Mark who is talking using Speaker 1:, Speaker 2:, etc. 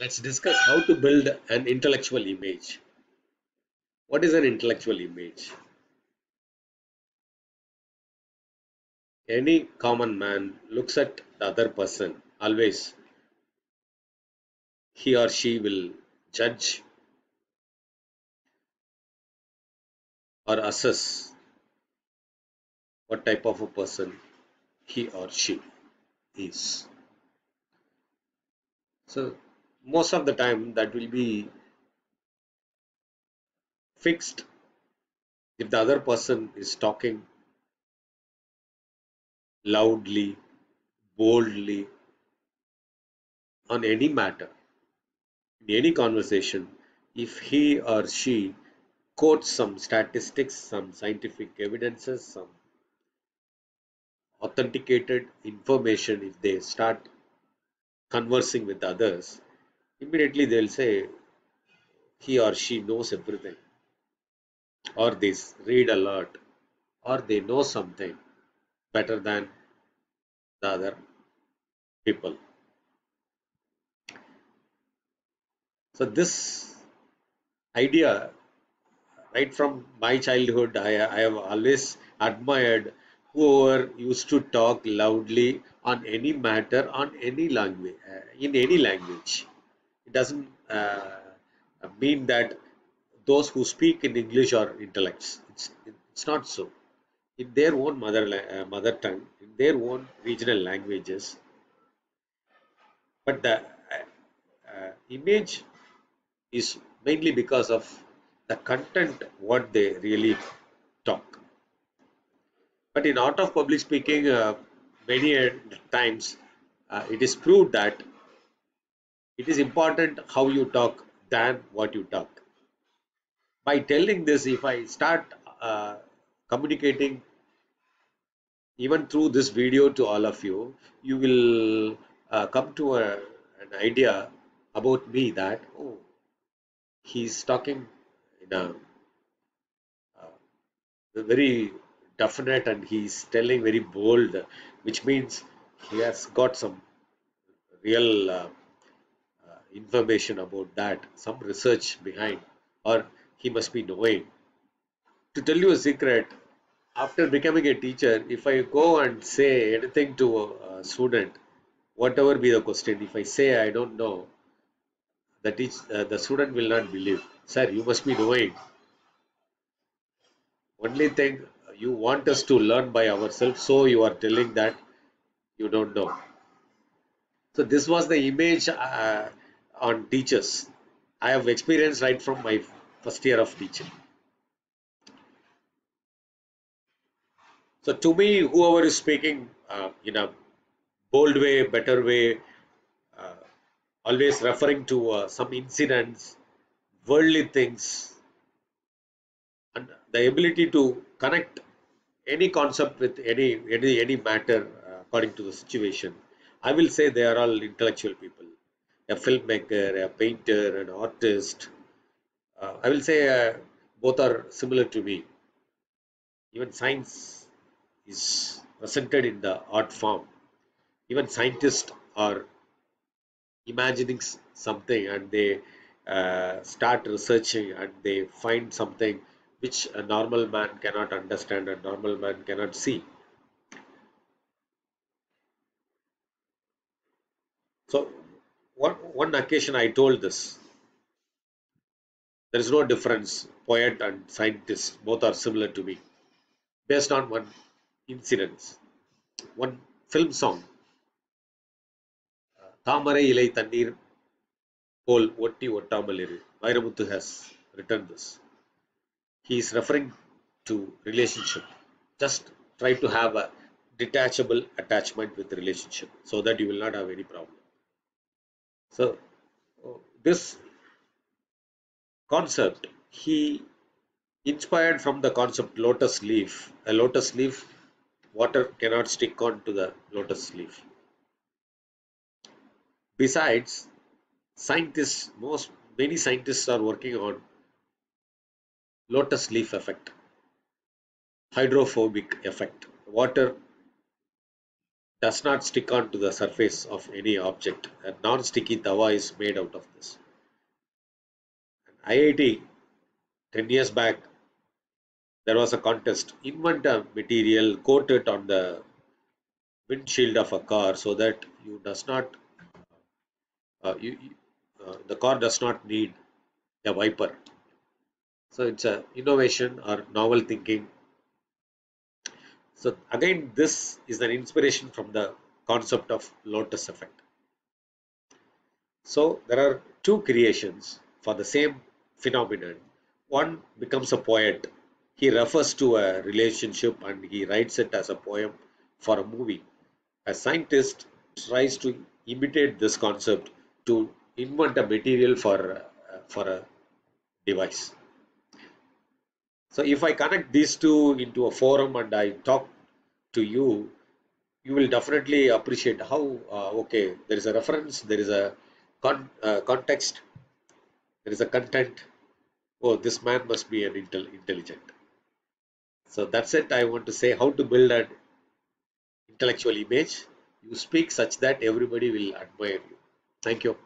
Speaker 1: Let's discuss how to build an intellectual image. What is an intellectual image? Any common man looks at the other person, always he or she will judge or assess what type of a person he or she is. So, most of the time, that will be fixed if the other person is talking loudly, boldly on any matter, in any conversation, if he or she quotes some statistics, some scientific evidences, some authenticated information, if they start conversing with others, immediately they'll say he or she knows everything, or they read a lot, or they know something better than the other people. So, this idea, right from my childhood, I, I have always admired whoever used to talk loudly on any matter on any language uh, in any language it doesn't uh, mean that those who speak in english are intellects. It's, it's not so. In their own mother uh, mother tongue in their own regional languages but the uh, uh, image is mainly because of the content what they really talk. But in art of public speaking, uh, many times uh, it is proved that it is important how you talk than what you talk. By telling this, if I start uh, communicating even through this video to all of you, you will uh, come to a, an idea about me that, oh, he's talking in a, uh, very definite and he's telling very bold, which means he has got some real uh, information about that, some research behind, or he must be knowing. To tell you a secret, after becoming a teacher, if I go and say anything to a student, whatever be the question, if I say I don't know, the, teach, uh, the student will not believe. Sir, you must be knowing. Only thing you want us to learn by ourselves so you are telling that you don't know so this was the image uh, on teachers. I have experienced right from my first year of teaching. So to me whoever is speaking uh, in a bold way better way uh, always referring to uh, some incidents worldly things and the ability to connect any concept with any any any matter uh, according to the situation i will say they are all intellectual people a filmmaker a painter an artist uh, i will say uh, both are similar to me even science is presented in the art form even scientists are imagining something and they uh, start researching and they find something which a normal man cannot understand a normal man cannot see. So one, one occasion I told this. There is no difference. Poet and scientist both are similar to me. Based on one incident, one film song. தாமரை இலை தண்ணீர் போல் ஒட்டி ஒட்டாமல் இரு Vairamuthu has written this he is referring to relationship just try to have a detachable attachment with the relationship so that you will not have any problem so this concept he inspired from the concept lotus leaf a lotus leaf water cannot stick on to the lotus leaf besides scientists most many scientists are working on lotus leaf effect, hydrophobic effect. Water does not stick onto the surface of any object. A non-sticky tawa is made out of this. IIT 10 years back there was a contest invent a material coat it on the windshield of a car so that you does not uh, you, uh, the car does not need a wiper so it's a innovation or novel thinking so again this is an inspiration from the concept of lotus effect. So there are two creations for the same phenomenon. One becomes a poet. He refers to a relationship and he writes it as a poem for a movie. A scientist tries to imitate this concept to invent a material for uh, for a device. So if i connect these two into a forum and i talk to you you will definitely appreciate how uh, okay there is a reference there is a con uh, context there is a content. Oh this man must be an intel intelligent. So that's it. I want to say how to build an intellectual image. You speak such that everybody will admire you. Thank you